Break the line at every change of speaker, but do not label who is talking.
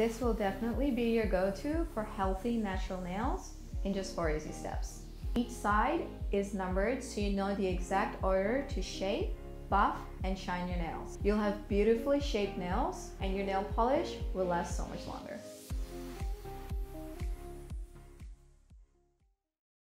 This will definitely be your go-to for healthy natural nails in just four easy steps. Each side is numbered so you know the exact order to shape, buff, and shine your nails. You'll have beautifully shaped nails and your nail polish will last so much longer.